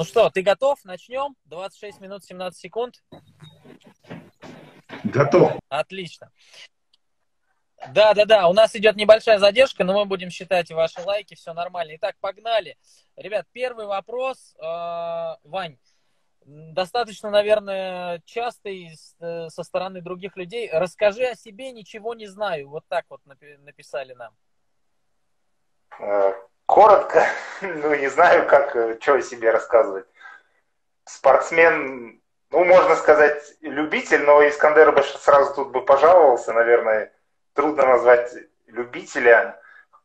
Ну что, ты готов? Начнем. 26 минут 17 секунд. Готов. Отлично. Да, да, да, у нас идет небольшая задержка, но мы будем считать ваши лайки, все нормально. Итак, погнали. Ребят, первый вопрос. Э, Вань, достаточно, наверное, частый э, со стороны других людей. Расскажи о себе, ничего не знаю. Вот так вот написали нам. Э, коротко, ну, не знаю, как, что о себе рассказывать. Спортсмен, ну, можно сказать, любитель, но Искандер бы сразу тут бы пожаловался, наверное, трудно назвать любителя,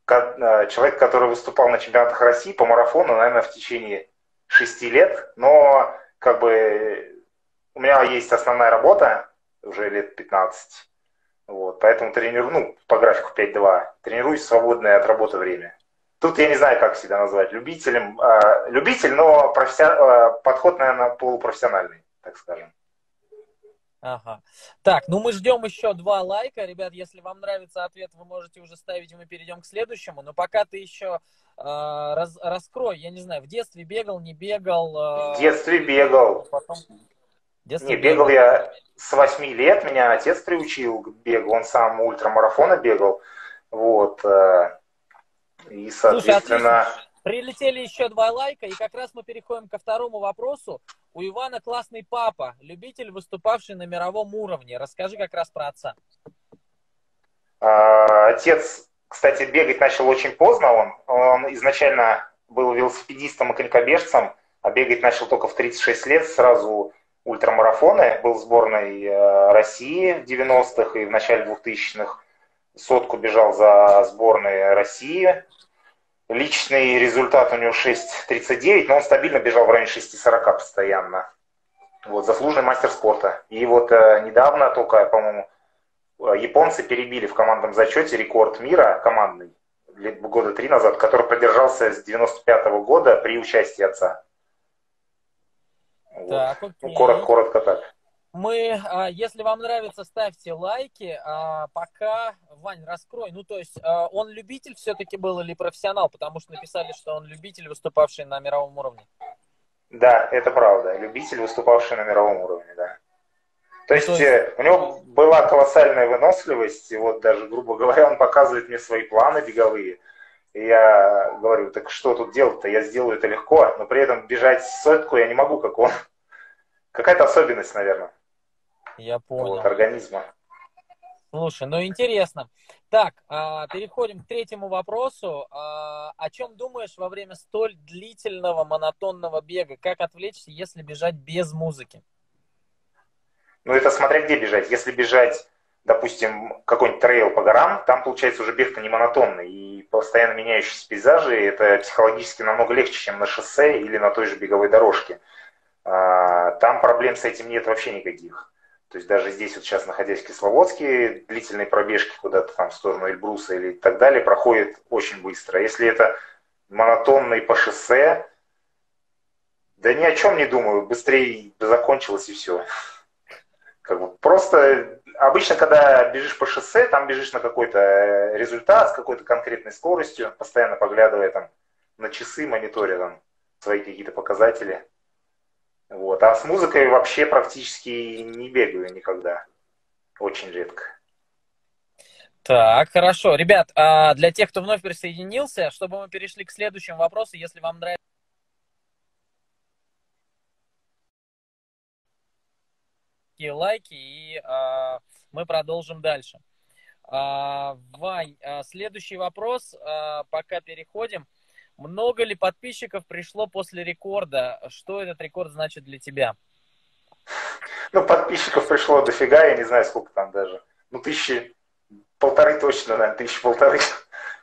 э, человек, который выступал на чемпионатах России по марафону, наверное, в течение шести лет, но как бы у меня есть основная работа, уже лет 15, вот, поэтому тренирую, ну, по графику 5-2, тренируюсь в свободное от работы время. Тут я не знаю, как себя назвать, любителем, э, любитель, но професси... э, подход, наверное, полупрофессиональный, так скажем. Ага. Так, ну мы ждем еще два лайка. Ребят, если вам нравится ответ, вы можете уже ставить, и мы перейдем к следующему. Но пока ты еще э, раз, раскрой, я не знаю, в детстве бегал, не бегал? Э, в детстве бегал. Потом... детстве не, бегал, бегал я с 8 лет, меня отец приучил к бегу, он сам ультрамарафона бегал. Вот. Э, и, соответственно... Слушай, Прилетели еще два лайка, и как раз мы переходим ко второму вопросу. У Ивана классный папа, любитель, выступавший на мировом уровне. Расскажи как раз про отца. А, отец, кстати, бегать начал очень поздно. Он, он изначально был велосипедистом и конькобежцем, а бегать начал только в 36 лет, сразу ультрамарафоны. Был в сборной э, России в 90-х и в начале 2000-х. Сотку бежал за сборной России Личный результат у него 6.39, но он стабильно бежал в районе 6.40 постоянно. Вот, заслуженный мастер спорта. И вот э, недавно только, по-моему, э, японцы перебили в командном зачете рекорд мира командный года три назад, который продержался с 95 -го года при участии отца. Так. Ну, коротко, коротко так. Мы, а, если вам нравится, ставьте лайки. А, пока, Вань, раскрой. Ну, то есть, а, он любитель все-таки был или профессионал? Потому что написали, что он любитель, выступавший на мировом уровне. Да, это правда. Любитель, выступавший на мировом уровне, да. То есть, то есть... Э, у него была колоссальная выносливость, и вот даже, грубо говоря, он показывает мне свои планы беговые. И я говорю, так что тут делать-то? Я сделаю это легко, но при этом бежать сотку я не могу, как он. Какая-то особенность, наверное. Я понял. Вот, организма. Слушай, ну интересно. Так, а, переходим к третьему вопросу. А, о чем думаешь во время столь длительного монотонного бега? Как отвлечься, если бежать без музыки? Ну, это смотря где бежать. Если бежать, допустим, какой-нибудь трейл по горам, там, получается, уже бег-то не монотонный. И постоянно меняющиеся пейзажи, это психологически намного легче, чем на шоссе или на той же беговой дорожке. А, там проблем с этим нет вообще никаких. То есть даже здесь, вот сейчас находясь в Кисловодске, длительные пробежки куда-то там в сторону Эльбруса или так далее проходят очень быстро. Если это монотонный по шоссе, да ни о чем не думаю, быстрее закончилось и все. Как бы просто обычно, когда бежишь по шоссе, там бежишь на какой-то результат с какой-то конкретной скоростью, постоянно поглядывая там на часы, мониторя там свои какие-то показатели. Вот. А с музыкой вообще практически не бегаю никогда. Очень редко. Так, хорошо. Ребят, а для тех, кто вновь присоединился, чтобы мы перешли к следующему вопросу, если вам нравится лайки, и а, мы продолжим дальше. А, Вань, а, следующий вопрос, а, пока переходим. Много ли подписчиков пришло после рекорда? Что этот рекорд значит для тебя? Ну, подписчиков пришло дофига, я не знаю, сколько там даже. Ну, тысячи, полторы точно, наверное, тысячи полторы.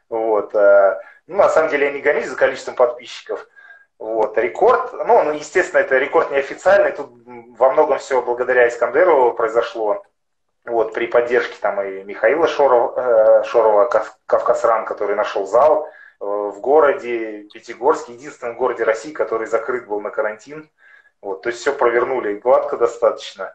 Вот. Э, ну, на самом деле, я не гонюсь за количеством подписчиков. Вот. Рекорд, ну, ну, естественно, это рекорд неофициальный. Тут во многом все благодаря Искандеру произошло. Вот, при поддержке там и Михаила Шорова, э, Шорова Кавказран, который нашел зал, в городе Пятигорске, единственном городе России, который закрыт был на карантин. Вот, то есть все провернули гладко достаточно.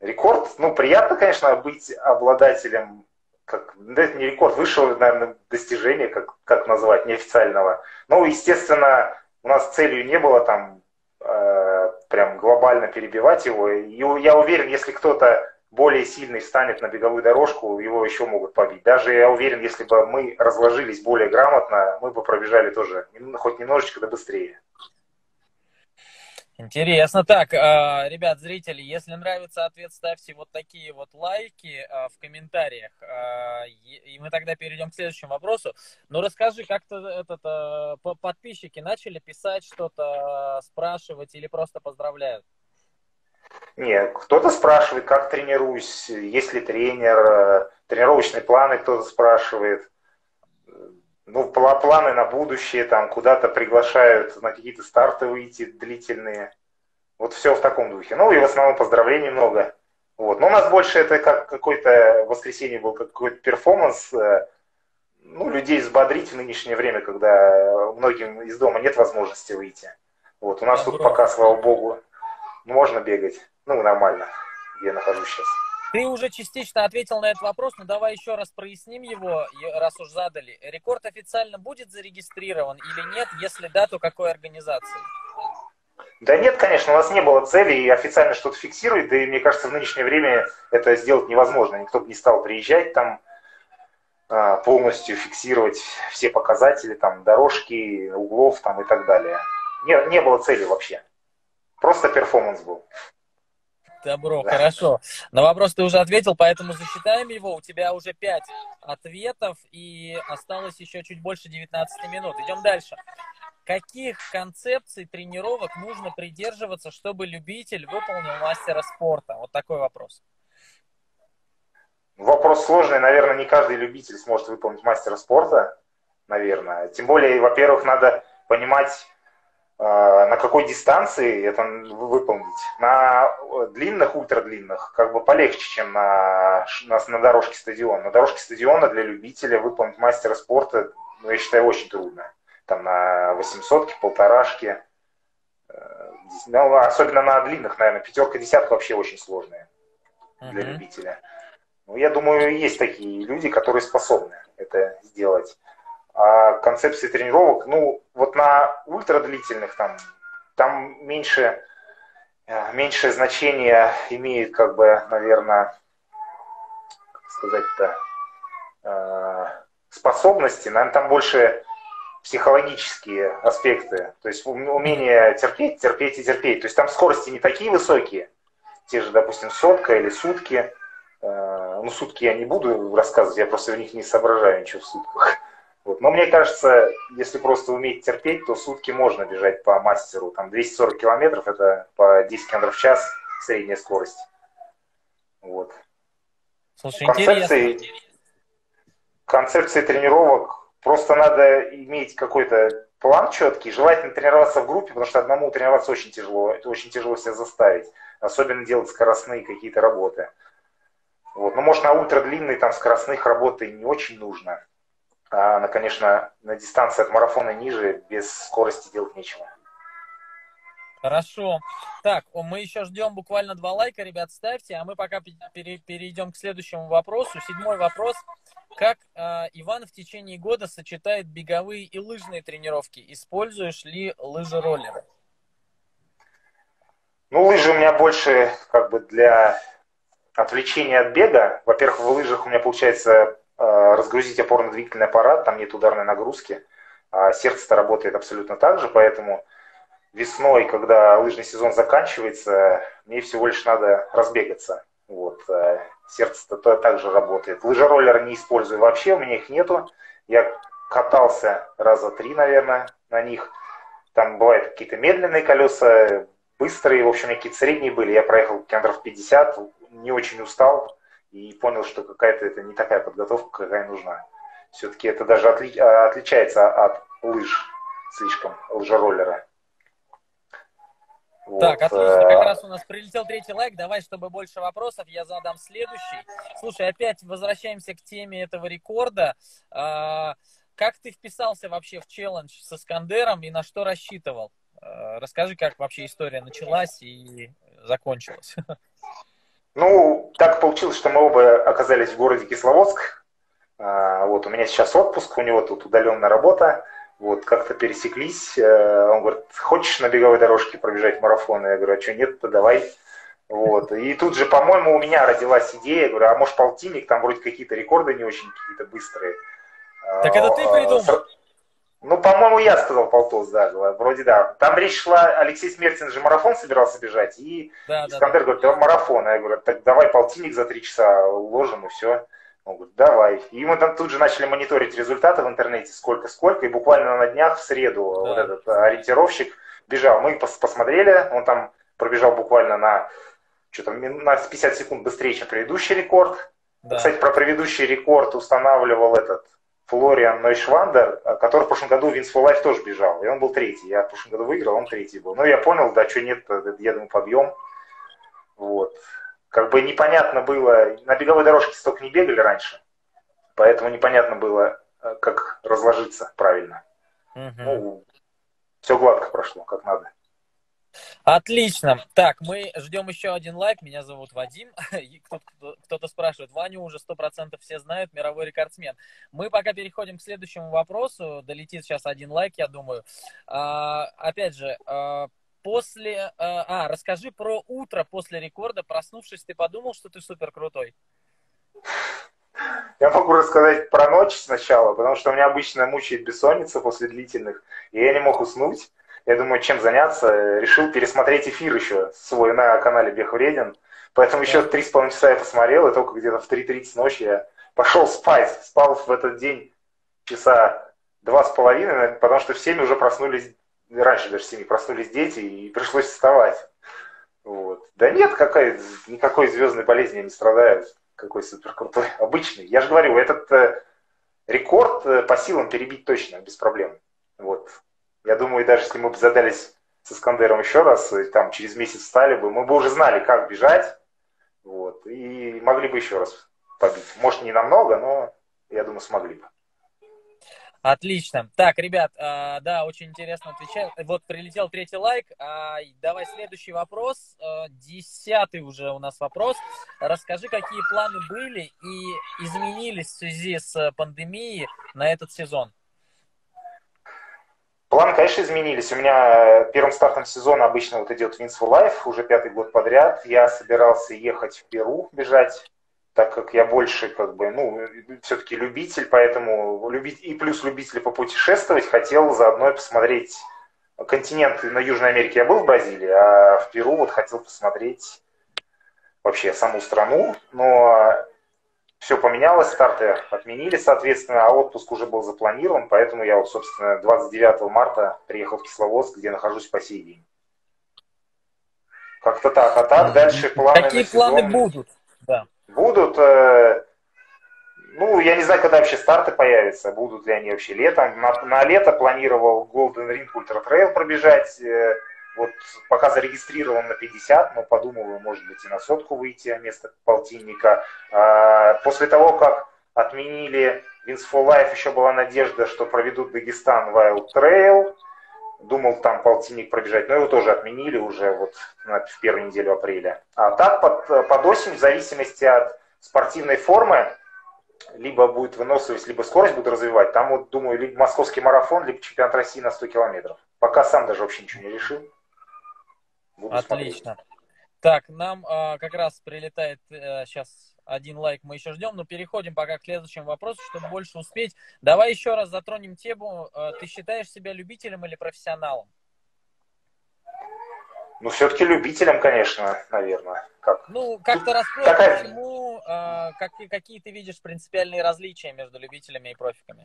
Рекорд, ну, приятно, конечно, быть обладателем, как, да, это не рекорд, высшего, наверное, достижения, как, как назвать, неофициального. Но, естественно, у нас целью не было там э, прям глобально перебивать его. И я уверен, если кто-то более сильный встанет на беговую дорожку, его еще могут побить. Даже я уверен, если бы мы разложились более грамотно, мы бы пробежали тоже хоть немножечко, да быстрее. Интересно. Так, а, ребят, зрители, если нравится ответ, ставьте вот такие вот лайки а, в комментариях. А, и мы тогда перейдем к следующему вопросу. Ну, расскажи, как-то этот, подписчики начали писать что-то, спрашивать или просто поздравляют? Нет, кто-то спрашивает, как тренируюсь, есть ли тренер, э, тренировочные планы кто-то спрашивает. Ну, планы на будущее, там, куда-то приглашают на какие-то старты выйти длительные. Вот все в таком духе. Ну, и в основном поздравлений много. Вот. Но у нас больше это как какой-то воскресенье был какой-то перформанс, э, ну, людей взбодрить в нынешнее время, когда многим из дома нет возможности выйти. Вот. У нас тут пока, слава богу, можно бегать. Ну, нормально, где я нахожусь сейчас. Ты уже частично ответил на этот вопрос, но давай еще раз проясним его, раз уж задали. Рекорд официально будет зарегистрирован или нет? Если да, то какой организации? Да нет, конечно, у нас не было цели и официально что-то фиксировать, да и мне кажется, в нынешнее время это сделать невозможно. Никто бы не стал приезжать там, а, полностью фиксировать все показатели, там, дорожки, углов там, и так далее. Не, не было цели вообще. Просто перформанс был. Добро, да. хорошо. На вопрос ты уже ответил, поэтому засчитаем его. У тебя уже 5 ответов и осталось еще чуть больше 19 минут. Идем дальше. Каких концепций тренировок нужно придерживаться, чтобы любитель выполнил мастера спорта? Вот такой вопрос. Вопрос сложный. Наверное, не каждый любитель сможет выполнить мастера спорта, наверное. Тем более, во-первых, надо понимать, на какой дистанции это выполнить. На длинных, ультрадлинных, как бы полегче, чем на, на, на дорожке стадиона. На дорожке стадиона для любителя выполнить мастера спорта, ну, я считаю, очень трудно. Там на 800 полторашке, э, ну, особенно на длинных, наверное, пятерка, десятка вообще очень сложная для uh-huh. любителя. Ну, я думаю, есть такие люди, которые способны это сделать. А концепции тренировок, ну, вот на ультрадлительных там, там меньше, э, меньшее значение имеет, как бы, наверное, как сказать-то, э, способности, наверное, там больше психологические аспекты, то есть умение терпеть, терпеть и терпеть. То есть там скорости не такие высокие, те же, допустим, сотка или сутки. Э, ну, сутки я не буду рассказывать, я просто в них не соображаю ничего в сутках. Вот. Но мне кажется, если просто уметь терпеть, то сутки можно бежать по мастеру. Там 240 километров, это по 10 километров в час средняя скорость. Вот. Слушай, концепции, интересно. концепции тренировок просто надо иметь какой-то план четкий. Желательно тренироваться в группе, потому что одному тренироваться очень тяжело. Это очень тяжело себя заставить. Особенно делать скоростные какие-то работы. Вот. Но может на ультрадлинной там скоростных работы не очень нужно. А она, конечно, на дистанции от марафона ниже, без скорости делать нечего. Хорошо. Так, мы еще ждем буквально два лайка, ребят, ставьте, а мы пока перейдем к следующему вопросу. Седьмой вопрос. Как э, Иван в течение года сочетает беговые и лыжные тренировки? Используешь ли лыжи-роллеры? Ну, лыжи у меня больше как бы для отвлечения от бега. Во-первых, в лыжах у меня получается разгрузить опорно-двигательный аппарат, там нет ударной нагрузки, а сердце-то работает абсолютно так же, поэтому весной, когда лыжный сезон заканчивается, мне всего лишь надо разбегаться. Вот. Э, сердце-то также работает. Лыжероллер не использую вообще, у меня их нету. Я катался раза три, наверное, на них. Там бывают какие-то медленные колеса, быстрые, в общем, какие-то средние были. Я проехал километров 50, не очень устал, и понял, что какая-то это не такая подготовка, какая нужна. Все-таки это даже отли, а, отличается от лыж слишком, лыжероллера. Вот. Так, отлично. Как раз у нас прилетел третий лайк. Давай, чтобы больше вопросов, я задам следующий. Слушай, опять возвращаемся к теме этого рекорда. А, как ты вписался вообще в челлендж с Искандером и на что рассчитывал? А, расскажи, как вообще история началась и закончилась. Ну, так получилось, что мы оба оказались в городе Кисловодск. А, вот у меня сейчас отпуск, у него тут удаленная работа. Вот, как-то пересеклись. Э, он говорит, хочешь на беговой дорожке пробежать марафон? Я говорю, а что нет, то давай. Вот. И тут же, по-моему, у меня родилась идея, я говорю, а может полтинник, там вроде какие-то рекорды не очень какие-то быстрые. Так это ты придумал? Ну, по-моему, я сказал полтос, да, вроде да. Там речь шла, Алексей Смертин же марафон собирался бежать, и да, Искандер да, говорит, да, марафон. А я говорю, так давай полтинник за три часа уложим, и все. Он говорит, давай. И мы там тут же начали мониторить результаты в интернете, сколько-сколько, и буквально на днях в среду да. вот этот ориентировщик бежал. Мы пос посмотрели, он там пробежал буквально на что-то на 50 секунд быстрее, чем предыдущий рекорд. Да. Кстати, про предыдущий рекорд устанавливал этот Флориан Нойшвандер, который в прошлом году Винс Life тоже бежал, и он был третий. Я в прошлом году выиграл, он третий был. Ну, я понял, да, что нет, я думаю, подъем. Вот как бы непонятно было, на беговой дорожке столько не бегали раньше, поэтому непонятно было, э, как разложиться правильно. Угу. Ну, все гладко прошло, как надо. Отлично. Так, мы ждем еще один лайк. Меня зовут Вадим. Кто-то спрашивает, Ваню уже 100% все знают, мировой рекордсмен. Мы пока переходим к следующему вопросу. Долетит сейчас один лайк, я думаю. А, опять же, а, после... Э, а, расскажи про утро после рекорда. Проснувшись, ты подумал, что ты супер крутой? Я могу рассказать про ночь сначала, потому что меня обычно мучает бессонница после длительных, и я не мог уснуть. Я думаю, чем заняться. Решил пересмотреть эфир еще свой на канале Бег Вреден. Поэтому еще три с половиной часа я посмотрел, и только где-то в 3.30 ночи я пошел спать. Спал в этот день часа два с половиной, потому что в 7 уже проснулись раньше даже семьи проснулись дети, и пришлось вставать. Вот. Да нет, какая, никакой звездной болезни я не страдаю. Какой супер крутой. Обычный. Я же говорю, этот э, рекорд э, по силам перебить точно, без проблем. Вот. Я думаю, даже если мы бы задались с Искандером еще раз, и там через месяц стали бы, мы бы уже знали, как бежать. Вот. И могли бы еще раз побить. Может, не намного, но я думаю, смогли бы. Отлично. Так, ребят, э, да, очень интересно отвечаю. Вот прилетел третий лайк. Э, давай следующий вопрос. Э, десятый уже у нас вопрос. Расскажи, какие планы были и изменились в связи с пандемией на этот сезон? Планы, конечно, изменились. У меня первым стартом сезона обычно вот идет Wins for Life, уже пятый год подряд. Я собирался ехать в Перу бежать так как я больше как бы, ну, все-таки любитель, поэтому любить и плюс любитель попутешествовать, хотел заодно посмотреть континент на Южной Америке я был в Бразилии, а в Перу вот хотел посмотреть вообще саму страну, но все поменялось, старты отменили, соответственно, а отпуск уже был запланирован, поэтому я вот, собственно, 29 марта приехал в Кисловодск, где нахожусь по сей день. Как-то так. А так дальше планы Какие планы будут? Да будут. Э, ну, я не знаю, когда вообще старты появятся, будут ли они вообще летом. На, на лето планировал Golden Ring Ultra Trail пробежать. Э, вот пока зарегистрирован на 50, но подумываю, может быть, и на сотку выйти вместо полтинника. А, после того, как отменили Wins for Life, еще была надежда, что проведут Дагестан Wild Trail. Думал там полтинник пробежать, но его тоже отменили уже вот в первую неделю апреля. А так под, под осень, в зависимости от спортивной формы, либо будет выносливость, либо скорость буду развивать. Там вот, думаю, либо московский марафон, либо чемпионат России на 100 километров. Пока сам даже вообще ничего не решил. Буду Отлично. Смотреть. Так, нам э, как раз прилетает э, сейчас один лайк мы еще ждем, но переходим пока к следующему вопросу, чтобы больше успеть. Давай еще раз затронем тему. Э, ты считаешь себя любителем или профессионалом? Ну, все-таки любителем, конечно, наверное. Как? Ну, как-то раскрой, Такая... почему, э, как, какие ты видишь принципиальные различия между любителями и профиками?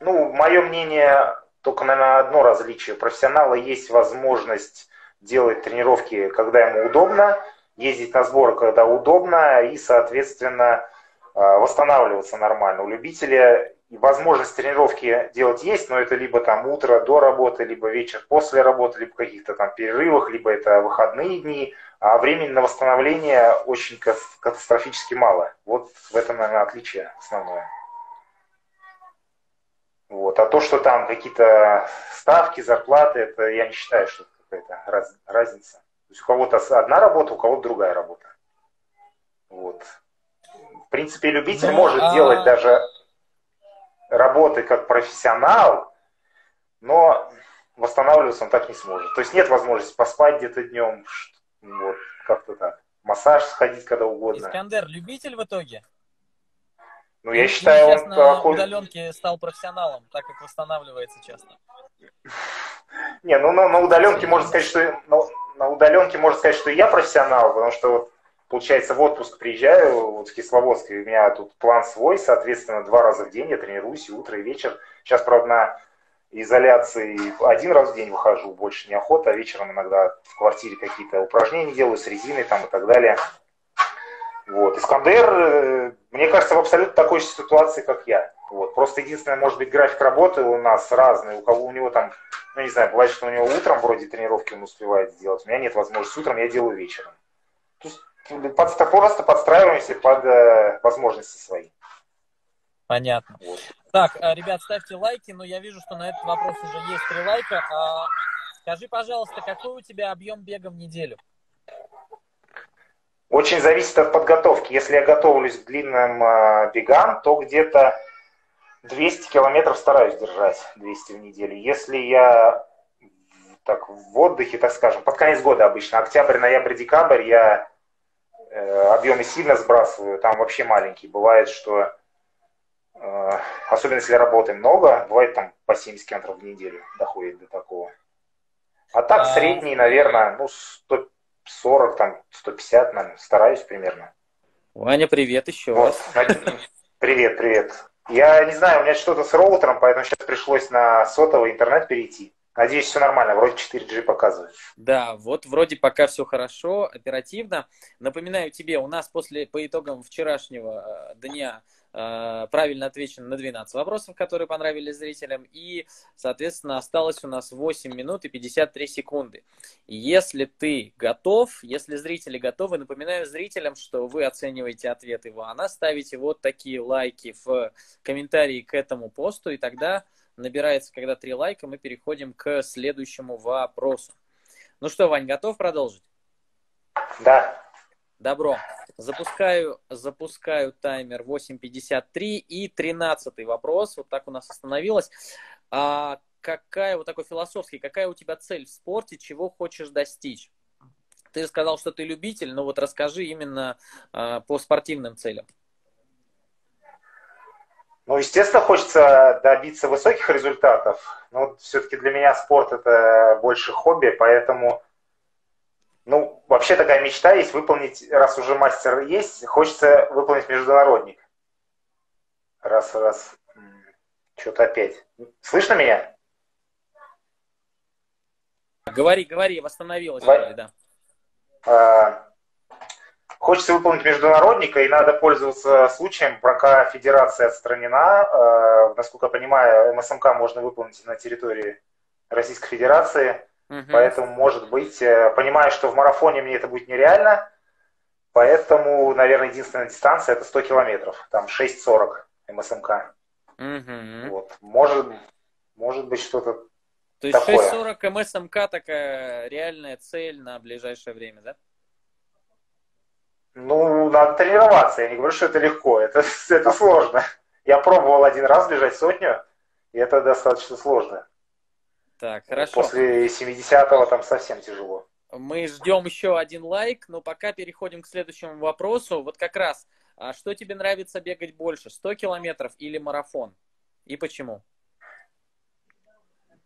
Ну, мое мнение, только, наверное, одно различие. У профессионала есть возможность делать тренировки, когда ему удобно, ездить на сборы, когда удобно, и, соответственно, а, восстанавливаться нормально. У любителя возможность тренировки делать есть, но это либо там утро до работы, либо вечер после работы, либо каких-то там перерывах, либо это выходные дни, а времени на восстановление очень катастрофически мало. Вот в этом, наверное, отличие основное. Вот. А то, что там какие-то ставки, зарплаты, это я не считаю, что какая-то раз, разница есть у кого-то одна работа, у кого-то другая работа. Вот. В принципе, любитель ну, может а... делать даже работы как профессионал, но восстанавливаться он так не сможет. То есть нет возможности поспать где-то днем, вот, как-то так. Массаж сходить когда угодно. Искандер, любитель в итоге? Ну, я считаю, он... на удаленке стал профессионалом, так как восстанавливается часто. Не, ну на, на удаленке можно сказать, что на, на удаленке можно сказать, что я профессионал, потому что вот получается в отпуск приезжаю вот в Кисловодск, и у меня тут план свой, соответственно, два раза в день я тренируюсь, и утро, и вечер. Сейчас, правда, на изоляции один раз в день выхожу, больше неохота, а вечером иногда в квартире какие-то упражнения делаю с резиной там и так далее. Вот. Искандер, э, мне кажется, в абсолютно такой же ситуации, как я. Вот. Просто единственное, может быть, график работы у нас разный. У кого у него там, ну не знаю, бывает, что у него утром вроде тренировки он успевает сделать. У меня нет возможности утром, я делаю вечером. То есть под, просто подстраиваемся под э, возможности свои. Понятно. Вот. Так, э, ребят, ставьте лайки, но я вижу, что на этот вопрос уже есть три лайка. А, скажи, пожалуйста, какой у тебя объем бега в неделю? Очень зависит от подготовки. Если я готовлюсь к длинным э, бегам, то где-то 200 километров стараюсь держать, 200 в неделю. Если я так в отдыхе, так скажем, под конец года обычно, октябрь, ноябрь, декабрь, я э, объемы сильно сбрасываю, там вообще маленькие. Бывает, что, э, особенно если работы много, бывает там по 70 километров в неделю доходит до такого. А так а... средний, наверное, ну, 140, там, 150, наверное, стараюсь примерно. Ваня, привет еще вот. раз. Привет, привет. Я не знаю, у меня что-то с роутером, поэтому сейчас пришлось на сотовый интернет перейти. Надеюсь, все нормально, вроде 4G показывает. Да, вот вроде пока все хорошо, оперативно. Напоминаю тебе, у нас после, по итогам вчерашнего э, дня правильно отвечено на 12 вопросов, которые понравились зрителям. И, соответственно, осталось у нас 8 минут и 53 секунды. Если ты готов, если зрители готовы, напоминаю зрителям, что вы оцениваете ответ Ивана, ставите вот такие лайки в комментарии к этому посту, и тогда набирается, когда три лайка, мы переходим к следующему вопросу. Ну что, Вань, готов продолжить? Да. Добро. Запускаю, запускаю таймер 8.53 и 13 вопрос. Вот так у нас остановилось. А какая, вот такой философский, какая у тебя цель в спорте, чего хочешь достичь? Ты сказал, что ты любитель, но вот расскажи именно а, по спортивным целям. Ну, естественно, хочется добиться высоких результатов. Но все-таки для меня спорт это больше хобби, поэтому ну, вообще такая мечта есть выполнить, раз уже мастер есть, хочется выполнить международник. Раз, раз. Что-то опять. Слышно меня? Говори, говори, восстановилась. Во... да. А, хочется выполнить международника, и надо пользоваться случаем, пока федерация отстранена. А, насколько я понимаю, МСМК можно выполнить на территории Российской Федерации. Угу. Поэтому, может быть, э, понимаю, что в марафоне мне это будет нереально, поэтому, наверное, единственная дистанция это 100 километров, там 6.40 МСМК. Угу. Вот. Может, может быть, что-то То есть такое. 6.40 МСМК такая реальная цель на ближайшее время, да? Ну, надо тренироваться. Я не говорю, что это легко. Это, это сложно. Я пробовал один раз бежать сотню, и это достаточно сложно. Так, хорошо. После 70-го там совсем тяжело. Мы ждем еще один лайк, но пока переходим к следующему вопросу. Вот как раз, а что тебе нравится бегать больше, 100 километров или марафон? И почему?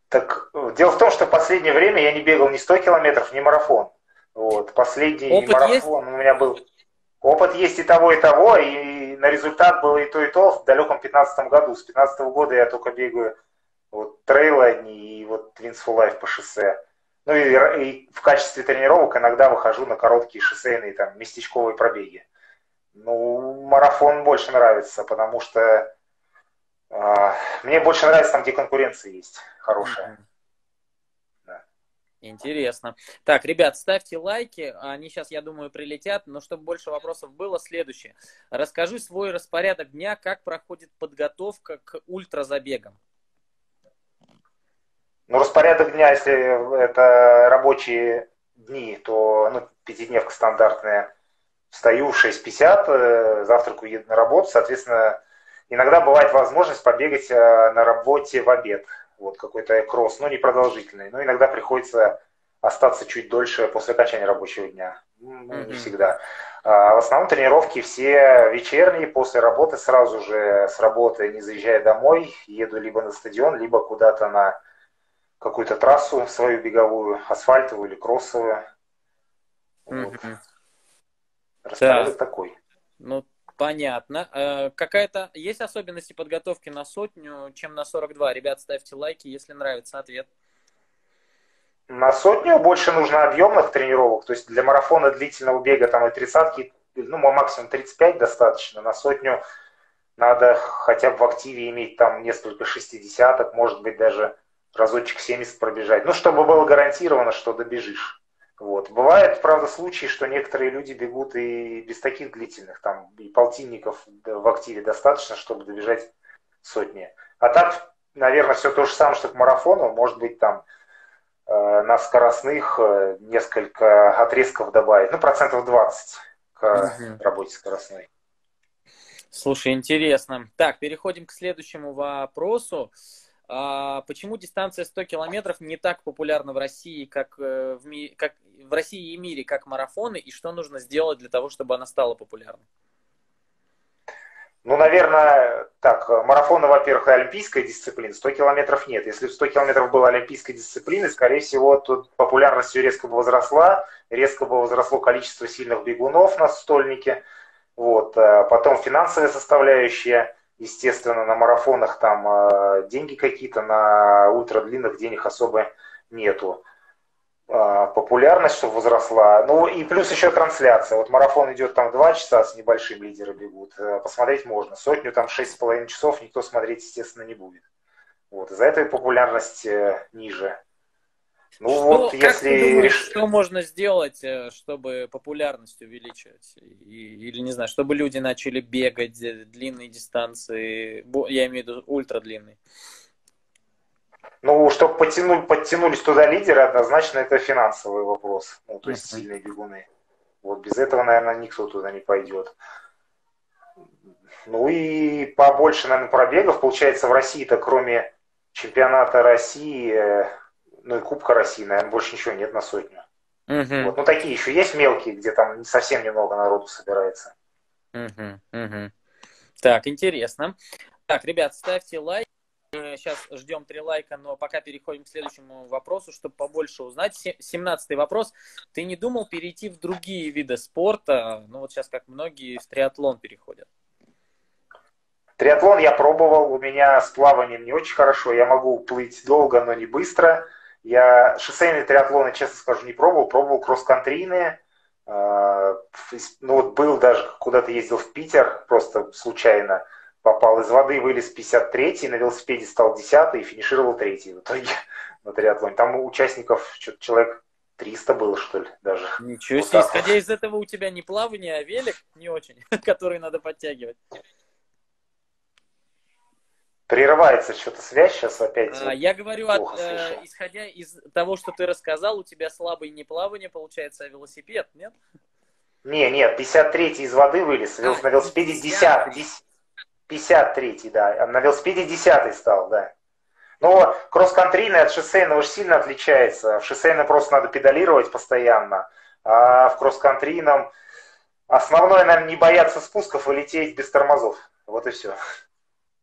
Так, дело в том, что в последнее время я не бегал ни 100 километров, ни марафон. Вот, последний Опыт марафон есть? у меня был... Опыт есть и того, и того, и на результат было и то, и то в далеком 15 году. С 15 года я только бегаю вот трейлы одни и вот Twins for Life по шоссе. Ну и, и в качестве тренировок иногда выхожу на короткие шоссейные там местечковые пробеги. Ну, марафон больше нравится, потому что э, мне больше нравится там, где конкуренция есть хорошая. Интересно. Так, ребят, ставьте лайки. Они сейчас, я думаю, прилетят. Но чтобы больше вопросов было, следующее. Расскажи свой распорядок дня, как проходит подготовка к ультразабегам. Ну, распорядок дня, если это рабочие дни, то ну, пятидневка стандартная. Встаю в 6.50, э, завтракаю, еду на работу. Соответственно, иногда бывает возможность побегать э, на работе в обед. вот какой-то кросс, но не продолжительный. Но иногда приходится остаться чуть дольше после окончания рабочего дня. Ну, mm-hmm. не всегда. А в основном тренировки все вечерние, после работы, сразу же с работы, не заезжая домой, еду либо на стадион, либо куда-то на какую-то трассу свою беговую, асфальтовую или кроссовую. Mm-hmm. Вот. Распорядок да. такой. Ну, понятно. Э, какая-то есть особенности подготовки на сотню, чем на 42? Ребят, ставьте лайки, если нравится ответ. На сотню больше нужно объемных тренировок, то есть для марафона длительного бега там и тридцатки, ну максимум 35 достаточно, на сотню надо хотя бы в активе иметь там несколько шестидесяток, может быть даже разочек 70 пробежать, ну чтобы было гарантировано, что добежишь. Вот. Бывает, правда, случаи, что некоторые люди бегут и без таких длительных, там и полтинников в активе достаточно, чтобы добежать сотни. А так, наверное, все то же самое, что к марафону, может быть, там Э, на скоростных э, несколько отрезков добавить, ну, процентов 20 к угу. работе скоростной. Слушай, интересно. Так, переходим к следующему вопросу. А почему дистанция 100 километров не так популярна в России, как э, в, ми... как в России и мире, как марафоны, и что нужно сделать для того, чтобы она стала популярной? Ну, наверное, так, марафоны, во-первых, олимпийская дисциплина, 100 километров нет. Если бы 100 километров была олимпийской дисциплиной, скорее всего, тут популярность ее резко бы возросла, резко бы возросло количество сильных бегунов на стольнике. Вот. А потом финансовая составляющая, естественно, на марафонах там а, деньги какие-то, на ультрадлинных денег особо нету. А, популярность, чтобы возросла. Ну и плюс еще трансляция. Вот марафон идет там два часа с небольшим лидеры бегут. Э, посмотреть можно. Сотню там шесть с половиной часов никто смотреть, естественно, не будет. Вот. Из-за этого популярность э, ниже. Ну что, вот, если... Думаешь, что можно сделать, э, чтобы популярность увеличивать? И, или, не знаю, чтобы люди начали бегать длинные дистанции, я имею в виду ультрадлинные. Ну, чтобы потянули, подтянулись туда лидеры, однозначно это финансовый вопрос. Ну, то есть uh-huh. сильные бегуны. Вот без этого, наверное, никто туда не пойдет. Ну и побольше, наверное, пробегов. Получается, в России-то кроме чемпионата России, э, ну и Кубка России, наверное, больше ничего нет на сотню. Uh-huh. Вот. Ну, такие еще есть мелкие, где там совсем немного народу собирается. Uh-huh. Uh-huh. Так, интересно. Так, ребят, ставьте лайк сейчас ждем три лайка, но пока переходим к следующему вопросу, чтобы побольше узнать. Семнадцатый вопрос. Ты не думал перейти в другие виды спорта? Ну вот сейчас как многие в триатлон переходят. Триатлон я пробовал, у меня с плаванием не очень хорошо, я могу плыть долго, но не быстро. Я шоссейные триатлоны, честно скажу, не пробовал, пробовал кросс-контрийные. А, ну вот был даже, куда-то ездил в Питер, просто случайно попал из воды, вылез 53-й, на велосипеде стал 10-й и финишировал 3-й в итоге на триатлоне. Там участников что-то человек 300 было, что ли, даже. Ничего себе, исходя из этого у тебя не плавание, а велик не очень, который надо подтягивать. Прерывается что-то связь сейчас опять. А, я говорю, от, э, исходя из того, что ты рассказал, у тебя слабый не плавание получается, а велосипед, нет? Не, нет, 53-й из воды вылез, а, на велосипеде 10 10 53-й, да. На велосипеде 10 стал, да. Но кросс-контрийный от шоссейного уж сильно отличается. В шоссейном просто надо педалировать постоянно, а в кросс-контрийном основное, наверное, не бояться спусков и лететь без тормозов. Вот и все.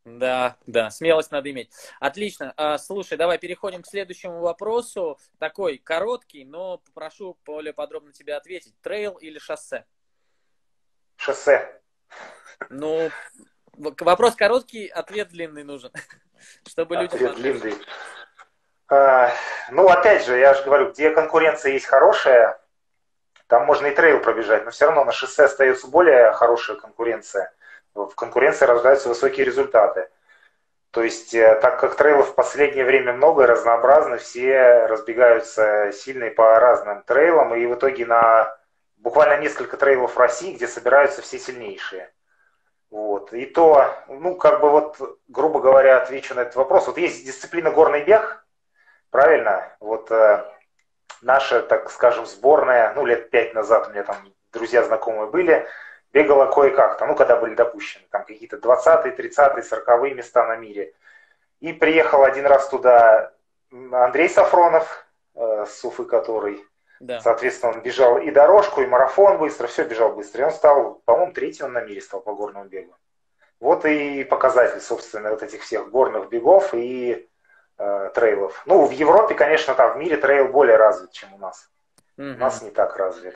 Да, да, смелость надо иметь. Отлично. А, слушай, давай переходим к следующему вопросу. Такой короткий, но попрошу более подробно тебя ответить. Трейл или шоссе? Шоссе. Ну, Вопрос короткий, ответ длинный нужен. Чтобы люди... Ответ длинный. А, ну, опять же, я же говорю, где конкуренция есть хорошая, там можно и трейл пробежать, но все равно на шоссе остается более хорошая конкуренция. В конкуренции рождаются высокие результаты. То есть, э, так как трейлов в последнее время много и разнообразно, все разбегаются сильно по разным трейлам, и в итоге на буквально несколько трейлов в России, где собираются все сильнейшие. Вот. И то, ну, как бы вот, грубо говоря, отвечу на этот вопрос. Вот есть дисциплина горный бег, правильно? Вот э, наша, так скажем, сборная, ну, лет пять назад у меня там друзья знакомые были, бегала кое-как, там, ну, когда были допущены, там какие-то 20-е, 30-е, 40-е места на мире. И приехал один раз туда Андрей Сафронов, э, с Уфы который. Да. Соответственно, он бежал и дорожку, и марафон быстро, все бежал быстро. И он стал, по-моему, третьим на мире стал по горному бегу. Вот и показатель, собственно, вот этих всех горных бегов и э, трейлов. Ну, в Европе, конечно, там в мире трейл более развит, чем у нас. Угу. У нас не так развит.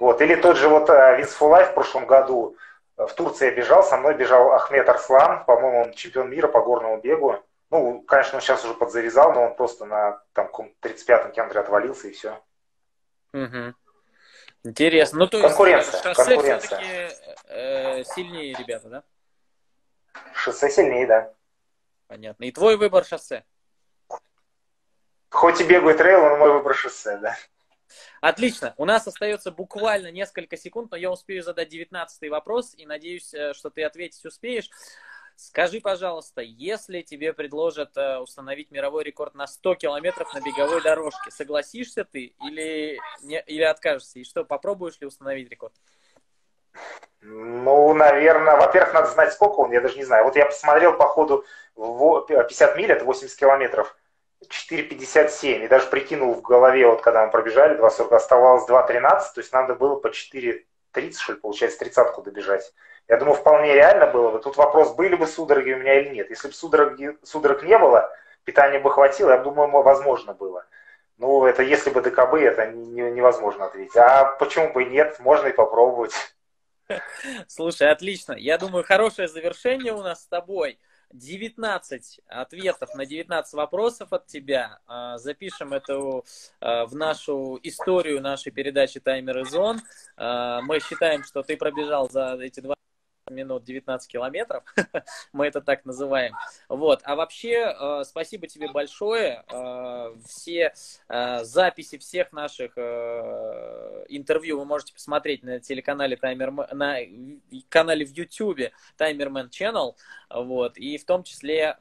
Вот. Или тот же вот Винс э, Фулай в прошлом году в Турции бежал, со мной бежал Ахмед Арслан, по-моему, он чемпион мира по горному бегу. Ну, конечно, он сейчас уже подзавязал, но он просто на там, 35-м километре отвалился и все. Угу. Интересно. Ну, то конкуренция, есть шоссе конкуренция. все-таки э, сильнее ребята, да? Шоссе сильнее, да. Понятно. И твой выбор шоссе? Хоть и бегаю трейл, но мой выбор шоссе, да. Отлично. У нас остается буквально несколько секунд, но я успею задать девятнадцатый вопрос и надеюсь, э, что ты ответить успеешь. Скажи, пожалуйста, если тебе предложат э, установить мировой рекорд на 100 километров на беговой дорожке, согласишься ты или, не, или откажешься? И что, попробуешь ли установить рекорд? Ну, наверное, во-первых, надо знать, сколько он, я даже не знаю. Вот я посмотрел по ходу 50 миль, это 80 километров, 4,57, и даже прикинул в голове, вот когда мы пробежали 2,40, оставалось 2,13, то есть надо было по 4,30, что ли, получается, тридцатку добежать. Я думаю, вполне реально было бы. Тут вопрос, были бы судороги у меня или нет. Если бы судороги, судорог не было, питания бы хватило, я думаю, возможно было. Ну, это если бы ДКБ, это невозможно ответить. А почему бы нет, можно и попробовать. Слушай, отлично. Я думаю, хорошее завершение у нас с тобой. 19 ответов на 19 вопросов от тебя. А, запишем это а, в нашу историю нашей передачи «Таймер и зон». А, мы считаем, что ты пробежал за эти два минут 19 километров, мы это так называем. Вот. А вообще, э, спасибо тебе большое. Э, все э, записи всех наших интервью вы можете посмотреть на телеканале Таймер, на канале в YouTube Timerman Channel. Вот. И в том числе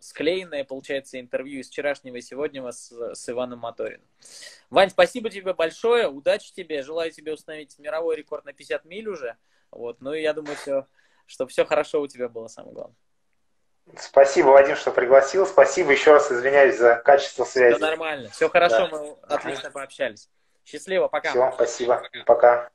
склеенное, получается, интервью из вчерашнего и сегодняшнего с, с Иваном Моториным. Вань, спасибо тебе большое, удачи тебе, желаю тебе установить мировой рекорд на 50 миль уже. Вот. Ну и я думаю, все, что все хорошо у тебя было, самое главное. Спасибо, Вадим, что пригласил. Спасибо еще раз, извиняюсь за качество связи. Все нормально, все хорошо, да. мы отлично пообщались. Счастливо, пока. Все, спасибо, пока.